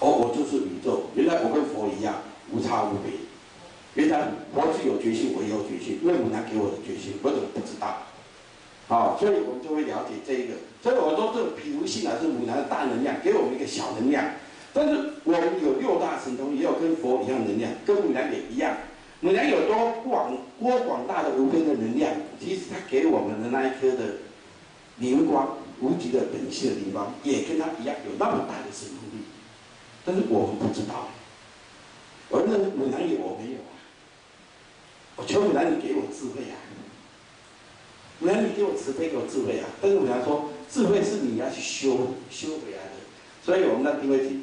哦，我就是宇宙。原来我跟佛一样，无差无别。原来佛是有决心，我也有决心，因为母娘给我的决心，我怎么不知道？好，所以我们就会了解这一个。所以我说，这个譬如性啊，是母娘的大能量，给我们一个小能量。但是我们有六大神通，也有跟佛一样能量，跟母娘也一样。母娘有多广、多广大的无边的能量，其实它给我们的那一颗的灵光，无极的本性的灵光，也跟它一样有那么大的神通力。但是我们不知道，而那母娘有，我没有啊。我求母娘，你给我智慧啊！母娘，你给我慈悲，给我智慧啊！但是母娘说，智慧是你要去修修回来的。所以我们的定位体。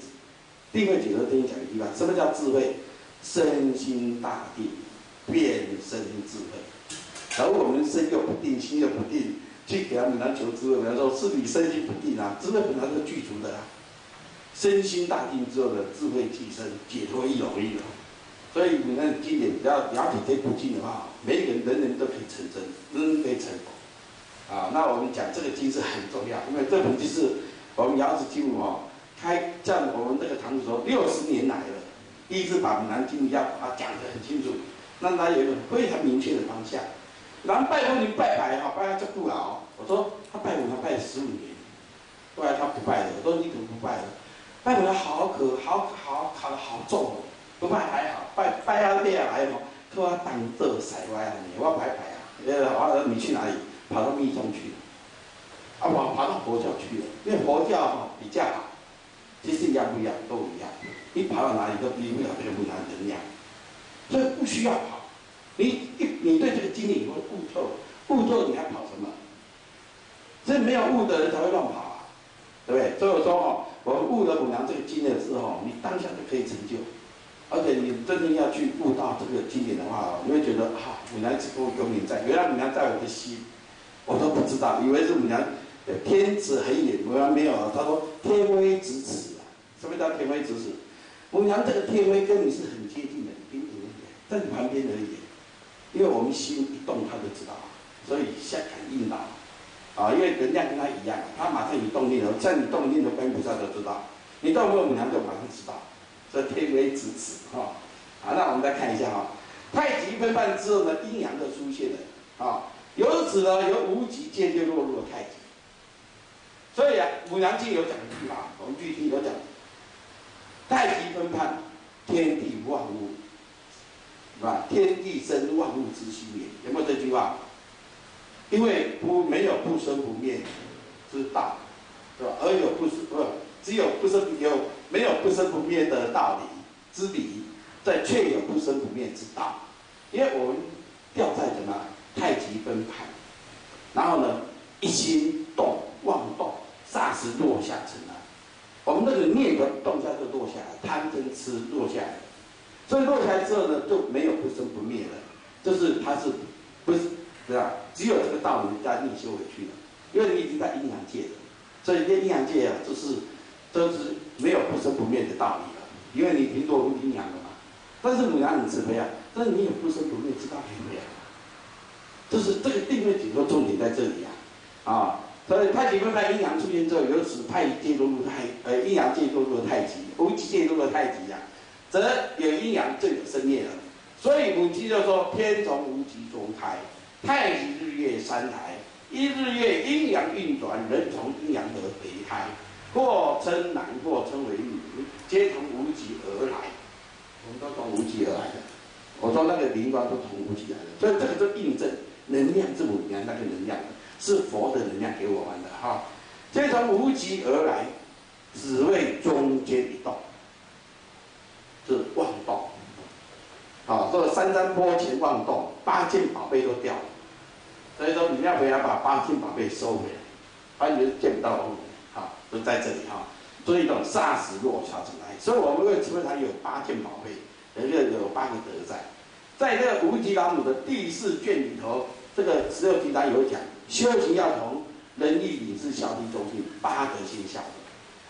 定位解说跟你讲一句话：什么叫智慧？身心大定，变身智慧。而我们身又不定，心又不定，去给他们来求智慧，他说是你身心不定啊，智慧本来是具足的啊。身心大定之后的智慧提升，解脱一容易了。所以你看经典，只要了解这部经的话，每一个人人人都可以成真，人人可以成佛。啊，那我们讲这个经是很重要，因为这本经是我们牙齿经哦。开像我们这个堂主说，六十年来了，一直把南京要把它讲得很清楚，让他有一个非常明确的方向。然后拜佛你拜拜哈，拜他就不老。我说他拜佛他拜了十五年，后来他不拜了。我说你怎么不拜了？拜佛好可好好考得好重哦，不拜还好，拜拜啊拜啊来哦，他说当这塞歪啊你，我拜拜啊，呃，完了你去哪里？跑到密宗去，啊，我跑到佛教去了，因为佛教哈比较好。其实一样不一样，都一样。你跑到哪里都离不了这个不良能量，所以不需要跑。你一你对这个经历你会悟透，悟透你还跑什么？所以没有悟的人才会乱跑啊，对不对？所以说哦，我们悟了五娘这个经验之后，你当下就可以成就。而且你真正要去悟到这个经典的话，你会觉得啊，母娘之功永远在。原来母娘在我的心，我都不知道，以为是母娘。天子很远，我还没有啊。他说天威咫尺啊，什么叫天威咫尺？母娘这个天威跟你是很接近的，平平的，在你旁边而已。因为我们心一动，他就知道，所以下感应到啊。因为能量跟他一样，他马上有动力了，在你动力的观菩萨都知道，你动过母娘就马上知道，这天威咫尺哈。好，那我们再看一下哈，太极分判之后呢，阴阳就出现了啊。由此呢，由无极渐渐落入了太极。所以啊，《五娘经》有讲一句话，我们具体有讲：太极分判，天地万物，是吧？天地生万物之心也。有没有这句话？因为不没有不生不灭之道，是吧？而有不生不，只有不生有没有不生不灭的道理之理，在却有不生不灭之道。因为我们掉在什么太极分判，然后呢，一心动妄动。霎时落下尘埃，我们那个念头动下就落下来，贪嗔痴落下来，所以落下来之后呢，就没有不生不灭了，就是它是不是对吧？只有这个道理在逆修回去了，因为你已经在阴阳界了，所以这阴阳界啊，就是都是没有不生不灭的道理了，因为你已经落入阴阳了嘛。但是母羊很慈悲啊，但是你有不生不灭之道没有？就是这个定位解说重点在这里啊，啊。所以太极分派阴阳出现之后，由此太极界落入太呃阴阳界落入太极，无极界落入太极呀，则有阴阳就有生灭了。所以母鸡就说：天从无极中开，太极日月三台，一日月阴阳运转，人从阴阳而为胎，或称男，或称为女，皆从无极而来。我们都从无极而来的。我说那个灵光都从无极来的，所以这个就印证能量之母娘那个能量。是佛的能量给我们的哈，这从无极而来，只为中间一动，是妄动，好，这个三山坡前妄动，八件宝贝都掉了，所以说你要回来把八件宝贝收回来，不然就见不到我们，好，都在这里哈，所以种霎时落下尘埃，所以我们为慈悲堂有八件宝贝，有个有八个德在，在这个无极老母的第四卷里头，这个十六经章有讲。修行要从仁义礼智孝悌忠信八德先下的，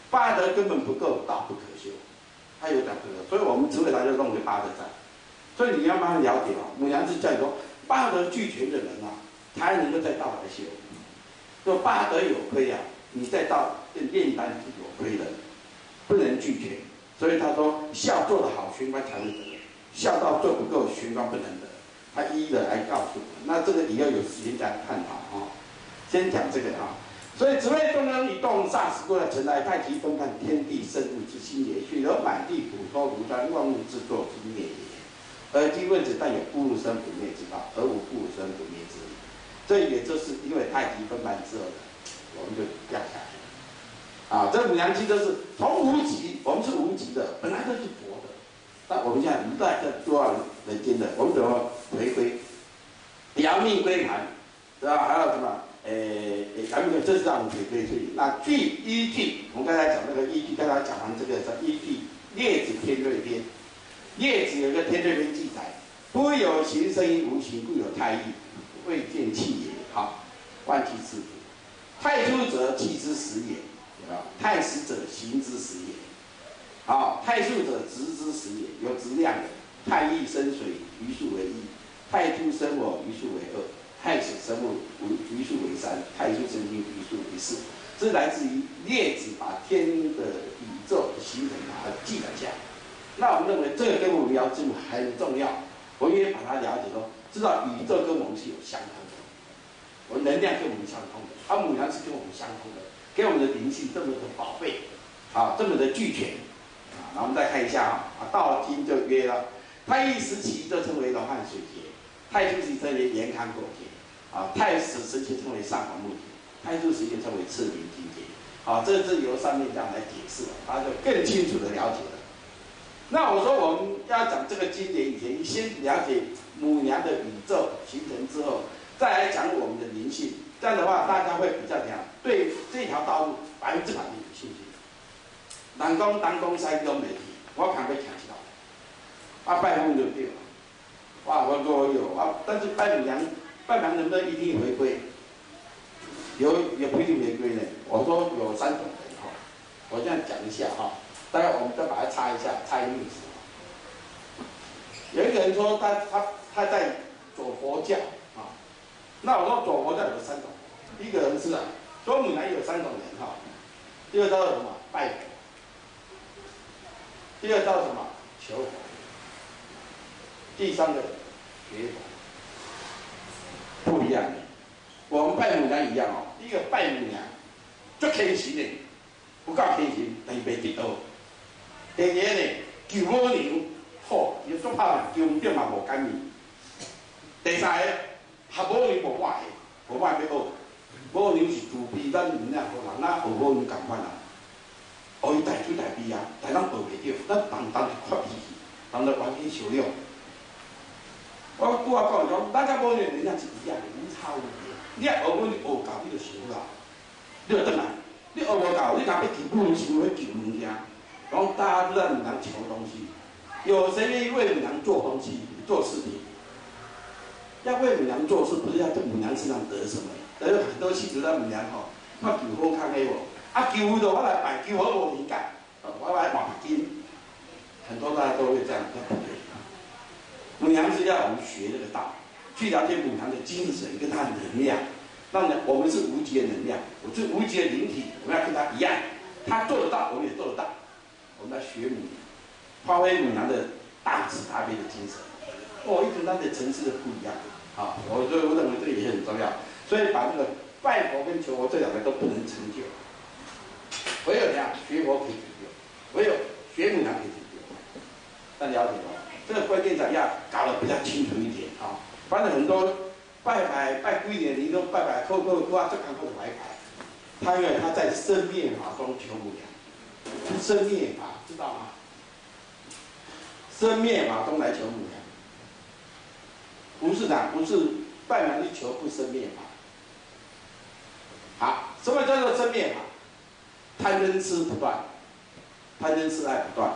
八德根本不够，道不可修。他有讲这个，所以我们只会来就弄个八德在。所以你要慢慢了解哦。母娘是叫你说，八德俱全的人啊，才能够在道来修。若八德有亏啊，你在道炼丹是有亏的。不能俱全。所以他说，孝做得好，玄关才能得；孝道做不够，玄关不能得。他一一的来告诉我们。那这个你要有时间再探讨啊。先讲这个啊。所以紫微中央一动，霎时过来尘埃，太极分判天地生物之心也，去而满地普托如山，万物之作之灭也。而今问子但有不入生不灭之道，而无不入生不灭之理。这也就是因为太极分判之后的，我们就掉下来。啊，这五阳气都是从无极，我们是无极的，本来就是佛的。但我们现在一代在做人间的，我们怎么回归？阳命归盘，是吧？还有什么？呃，咱们这是让我们可以可以注意。那据依据，我们刚才讲那个依据，刚才讲完这个是依据《列子天瑞篇》，列子有个天瑞篇记载：不有形生于无形，故有太意，未见气也。好，万气之主，太初者气之始也，啊，太始者形之始也。好，太素者直之始也，有质量的。太一生水，余数为一；太初生我，余数为二。太始生物，余数为三；太初生金，余数为四。这来自于列子把天的宇宙的形成把它记载下来。那我们认为这个跟我们了解很重要。我们也把它了解到，知道宇宙跟我们是有相通的，我们能量跟我们相通的，而母娘是跟我们相通的，给我们的灵性这么的宝贝，啊，这么的俱全。啊，那我们再看一下啊，啊，道经就约了，太一时期就称为龙汉水节，太初时期称为严康果节。啊，太史时期称为上皇木节，太初时期称为赤明金节。好，这是由上面这样来解释，他就更清楚的了解了。那我说我们要讲这个经典以前，先了解母娘的宇宙形成之后，再来讲我们的灵性。这样的话，大家会比较怎样？对这条道路百分之百的有信心。南宫南宫山都没题，我看会抢起来。啊，拜父就对了。哇，我我有啊，但是拜母娘。拜娘能不能一定回归？有也不一定回归呢。我说有三种人哈，我这样讲一下哈，大概我们再把它擦一下，擦一个历史。有一个人说他他他在走佛教啊，那我说走佛教有三种，一个人是啊，说闽南有三种人哈，第二叫什么拜佛，第二叫什么求佛，第三个学佛。不一样的，我们拜母娘一样哦。一个拜母娘，足虔诚的，不够虔诚，但是袂得到。第二呢，求母娘好，又足怕求唔着嘛无甘愿。第三个，合母娘无坏，无坏要好。母娘是慈悲，咱唔俩好人，那学母娘共款啊。学伊大嘴大鼻啊，但咱学袂着，咱当当发脾气，当当完全受了。我拄啊讲讲，咱家母娘能量是一样的，无差无别。你学母娘学教，你就学啦。你就转来，你学无教，你若要求母娘想要求物件，然后大家都在母娘求东西，有谁愿意为母娘做东西、做事情？要为母娘做事，不是要在母娘身上得什么？得有很多妻子在母娘吼，我求好看给我，啊求的我来拜，求好我敏感，我来买金，很多大家都会这样。都不对母娘是要我们学这个道，去了解母娘的精神跟她的能量。那我们是无极的能量，我是无极的灵体，我们要跟她一样，她做得到，我们也做得到。我们来学母娘，发挥母娘的大慈大悲的精神。哦，一跟她的层次的不一样。好，我所以我认为这个也很重要。所以把这个拜佛跟求佛这两个都不能成就，唯有这样学佛可以成就，唯有学母娘可以成就。大家了解吗？这个观念怎样搞得比较清楚一点啊？反正很多拜拜拜贵点，你都拜拜扣扣扣啊，这看扣白牌。他因为他在生灭法中求母娘，生灭法知道吗？生灭法中来求母娘，不是的，不是拜娘去求不生灭法。好，什么叫做生灭法？贪嗔痴不断，贪嗔痴爱不断，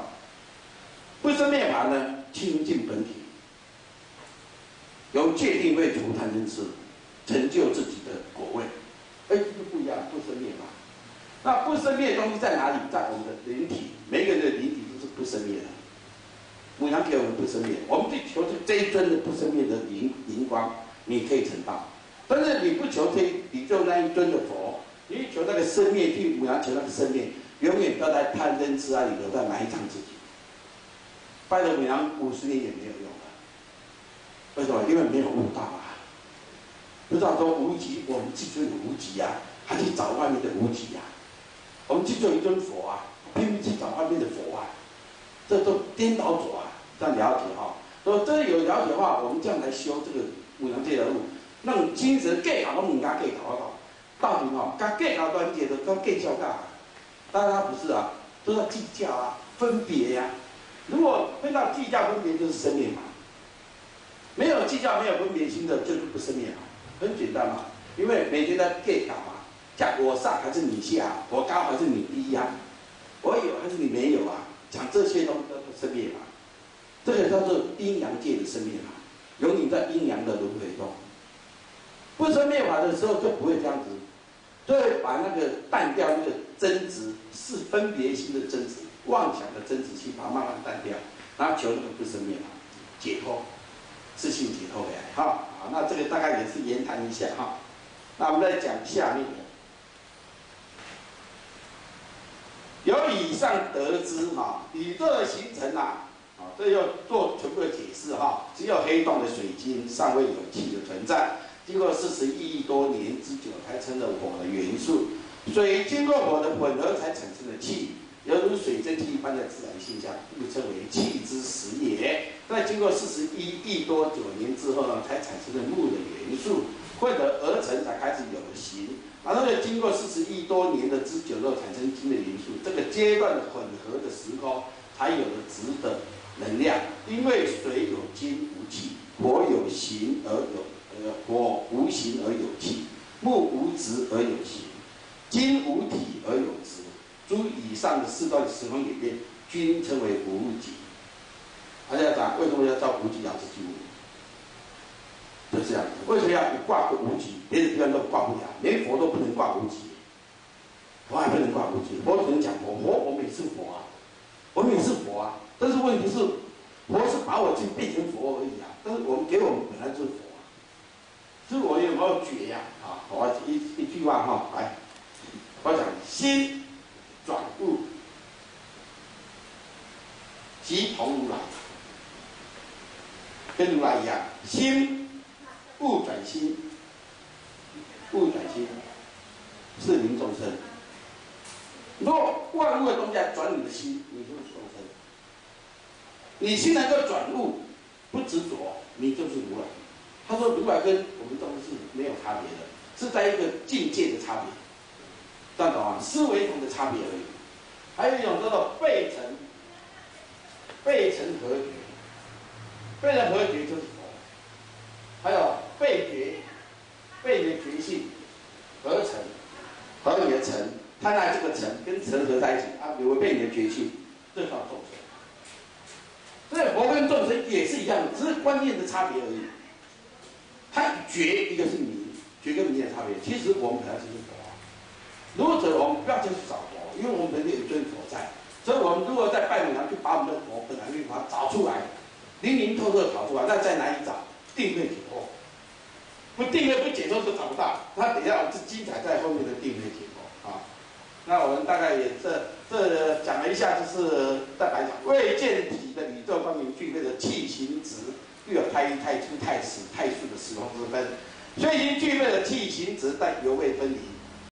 不生灭法呢？清净本体，由界定位除贪嗔痴，成就自己的果位。哎，这个不一样，不生灭法。那不生灭的东西在哪里？在我们的灵体，每个人的灵体都是不生灭的。母娘给我们不生灭，我们去求这这一尊的不生灭的灵灵光，你可以成道。但是你不求这你就那一尊的佛，你求那个生灭，替母娘求那个生灭，永远都在贪嗔痴爱里头在埋藏自己。拜了母娘五十年也没有用了，为什么？因为没有悟道啊，不知道说无极，我们记住有无极呀，还去找外面的无极呀。我们记住一尊佛啊，拼命去找外面的佛啊，这都颠倒走啊，这样了解哈。说这有了解的话，我们这样来修这个五娘界的路，让精神更好，都唔敢更好到。到底哈，跟更好端结的跟更较大，当然不是啊，都要计较啊，分别呀。如果碰到计较分别，就是生灭嘛。没有计较、没有分别心的，就是不生灭嘛，很简单嘛。因为每天在计较嘛，讲我上还是你下，我高还是你低呀，我有还是你没有啊？讲这些东西都是生灭嘛。这个叫做阴阳界的生灭法，有你在阴阳的轮回中。不生灭法的时候就不会这样子，就会把那个淡掉那个争执，是分别心的争执，妄想的争执心，把它慢慢淡掉，然后求那个不生灭法，解脱，自信解脱回来。哈，好，那这个大概也是言谈一下哈。那我们再讲下面，由以上得知哈，宇宙的形成啊。这要做全部的解释哈，只有黑洞的水晶尚未有气的存在，经过四十亿亿多年之久才成了火的元素，水经过火的混合才产生了气，犹如水蒸气一般的自然现象，故称为气之始也。在经过四十一亿多九年之后呢，才产生了木的元素，混合而成才开始有了形，然后呢，经过四十亿多年的之久后产生金的元素，这个阶段的混合的时空才有了质的。能量，因为水有金无气，火有形而有呃火无形而有气，木无质而有形，金无体而有质。诸以上的四段时空演变，均称为无极。大家讲为什么要叫无极养殖金就这样，为什么要挂个无极？别的地方都挂不了，连佛都不能挂无极，佛还不能挂无极，佛只能讲佛，佛我们也是佛啊，我们也是佛啊。但是问题是，佛是把我去变成佛而已啊！但是我们给我们本来就是佛啊，所以我有没有觉呀？啊，我一一句话哈，来，我讲心转物，即同如来，跟如来一样，心物转心，物转心，是名众生。若万物的东西转你的心，你就是众生。你心能够转悟，不执着，你就是如来。他说如来跟我们都是没有差别的，是在一个境界的差别，这样懂吗？思维上的差别而已。还有一种叫做背尘，背尘合觉，背尘合觉就是佛。还有背觉，背的觉性合成，合你的尘，他拿这个尘跟尘合在一起，啊，违背你的觉性，这叫众生。所以佛跟众生也是一样的，只是观念的差别而已。他觉一个是迷，其实我们本来就是佛。如果我们不要再去找佛，因为我们本身有尊佛在。所以我们如果在拜母娘，就把我们的佛本来律法找出来，灵灵透透找出来，那在哪里找？定位解脱。不定位不解脱都找不到。那等下这精彩在后面的定位解脱啊。那我们大概也这这讲了一下，就是再来讲未见体的宇宙光明具备的气形质，又有太一、太初、太始、太数的时空之分，所以已经具备了气形质，但犹未分离。